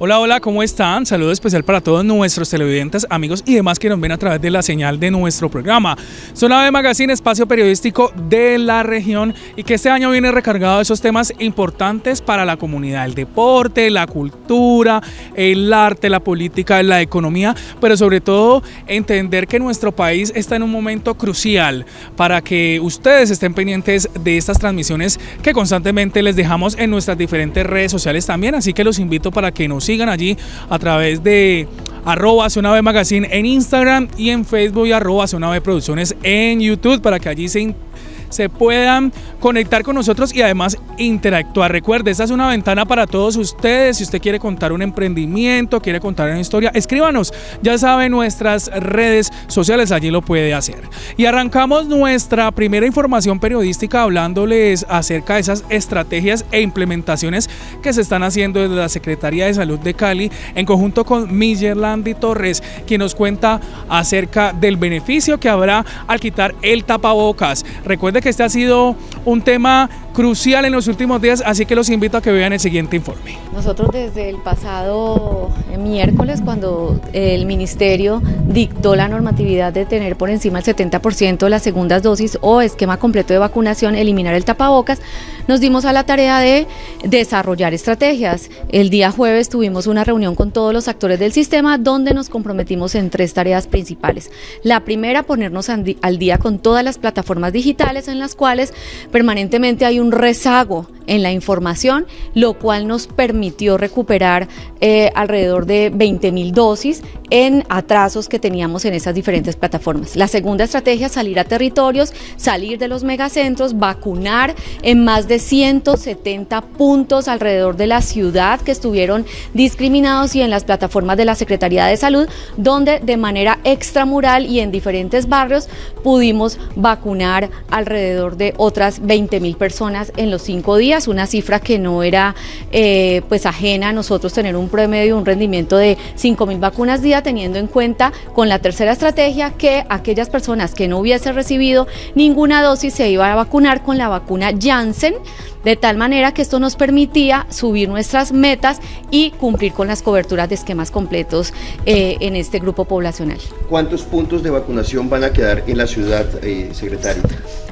Hola, hola, ¿cómo están? Saludo especial para todos nuestros televidentes, amigos y demás que nos ven a través de la señal de nuestro programa. Zona de Magazine, espacio periodístico de la región y que este año viene recargado de esos temas importantes para la comunidad, el deporte, la cultura, el arte, la política, la economía, pero sobre todo entender que nuestro país está en un momento crucial para que ustedes estén pendientes de estas transmisiones que constantemente les dejamos en nuestras diferentes redes sociales también, así que los invito para que nos sigan allí a través de arroba Zona Magazine en Instagram y en Facebook y arroba Zona Producciones en YouTube para que allí se se puedan conectar con nosotros y además interactuar. Recuerde, esta es una ventana para todos ustedes. Si usted quiere contar un emprendimiento, quiere contar una historia, escríbanos. Ya saben, nuestras redes sociales allí lo puede hacer. Y arrancamos nuestra primera información periodística hablándoles acerca de esas estrategias e implementaciones que se están haciendo desde la Secretaría de Salud de Cali en conjunto con Millerlandi Torres, quien nos cuenta acerca del beneficio que habrá al quitar el tapabocas. Recuerde que este ha sido un tema crucial en los últimos días, así que los invito a que vean el siguiente informe. Nosotros desde el pasado eh, miércoles, cuando el ministerio dictó la normatividad de tener por encima el 70% de las segundas dosis o esquema completo de vacunación, eliminar el tapabocas, nos dimos a la tarea de desarrollar estrategias. El día jueves tuvimos una reunión con todos los actores del sistema donde nos comprometimos en tres tareas principales. La primera, ponernos al día con todas las plataformas digitales en las cuales permanentemente hay un rezago en la información, lo cual nos permitió recuperar eh, alrededor de 20 mil dosis en atrasos que teníamos en esas diferentes plataformas. La segunda estrategia, salir a territorios, salir de los megacentros, vacunar en más de 170 puntos alrededor de la ciudad que estuvieron discriminados y en las plataformas de la Secretaría de Salud, donde de manera extramural y en diferentes barrios pudimos vacunar alrededor de otras 20 mil personas en los cinco días una cifra que no era eh, pues ajena a nosotros tener un promedio, un rendimiento de 5 mil vacunas día, teniendo en cuenta con la tercera estrategia que aquellas personas que no hubiesen recibido ninguna dosis se iban a vacunar con la vacuna Janssen de tal manera que esto nos permitía subir nuestras metas y cumplir con las coberturas de esquemas completos eh, en este grupo poblacional. ¿Cuántos puntos de vacunación van a quedar en la ciudad, eh, secretaria?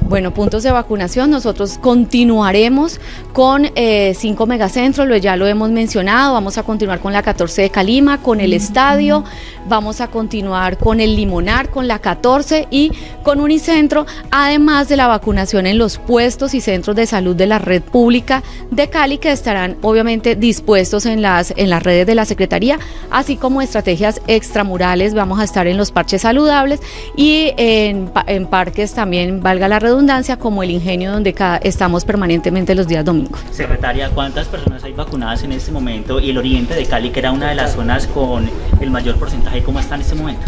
Bueno, puntos de vacunación, nosotros continuaremos con eh, cinco megacentros, lo, ya lo hemos mencionado, vamos a continuar con la 14 de Calima, con el estadio, vamos a continuar con el Limonar, con la 14 y con Unicentro, además de la vacunación en los puestos y centros de salud de la red pública de Cali que estarán obviamente dispuestos en las, en las redes de la Secretaría, así como estrategias extramurales, vamos a estar en los parches saludables y en, en parques también, valga la redundancia, como el ingenio donde estamos permanentemente los días domingos. Secretaria, ¿cuántas personas hay vacunadas en este momento? Y el oriente de Cali, que era una de las zonas con el mayor porcentaje, ¿cómo está en este momento?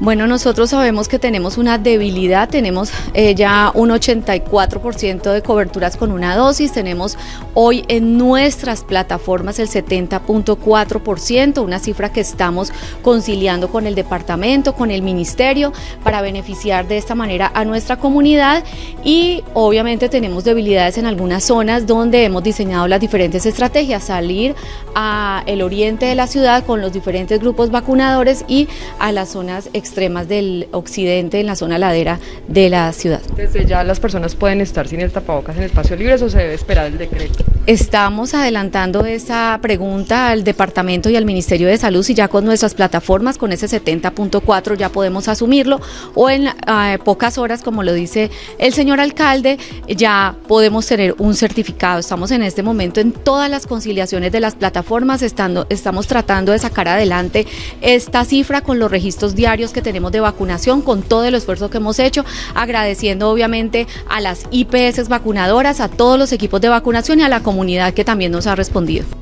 Bueno, nosotros sabemos que tenemos una debilidad, tenemos eh, ya un 84% de coberturas con una dosis, tenemos hoy en nuestras plataformas el 70.4%, una cifra que estamos conciliando con el departamento, con el ministerio, para beneficiar de esta manera a nuestra comunidad. Y obviamente tenemos debilidades en algunas zonas donde hemos diseñado las diferentes estrategias, salir a el oriente de la ciudad con los diferentes grupos vacunadores y a las zonas extremas del occidente, en la zona ladera de la ciudad. Desde ya las personas pueden estar sin el tapabocas en espacios libres o se debe esperar el decreto. Estamos adelantando esa pregunta al departamento y al Ministerio de Salud si ya con nuestras plataformas, con ese 70.4 ya podemos asumirlo o en eh, pocas horas, como lo dice el señor alcalde, ya podemos tener un certificado. Estamos en este momento en todas las conciliaciones de las plataformas, estando, estamos tratando de sacar adelante esta cifra con los registros diarios que tenemos de vacunación, con todo el esfuerzo que hemos hecho, agradeciendo obviamente a las IPS vacunadoras, a todos los equipos de vacunación y a la comunidad que también nos ha respondido.